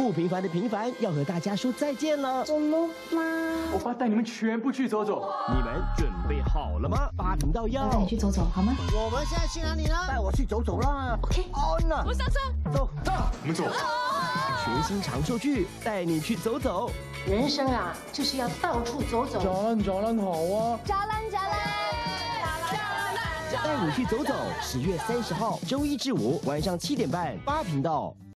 不平凡的平凡要和大家说再见了。怎么吗？我爸带你们全部去走走。你们准备好了吗？八频道要带你去走走好吗？我们现在去哪里呢？带我去走走啦。OK，安呢，我上车。走走，我们走。全新长寿剧带你去走走。人生啊，就是要到处走走。加兰加兰好啊！加兰加兰，带你去走走。十月三十号周一至五晚上七点半，八频道。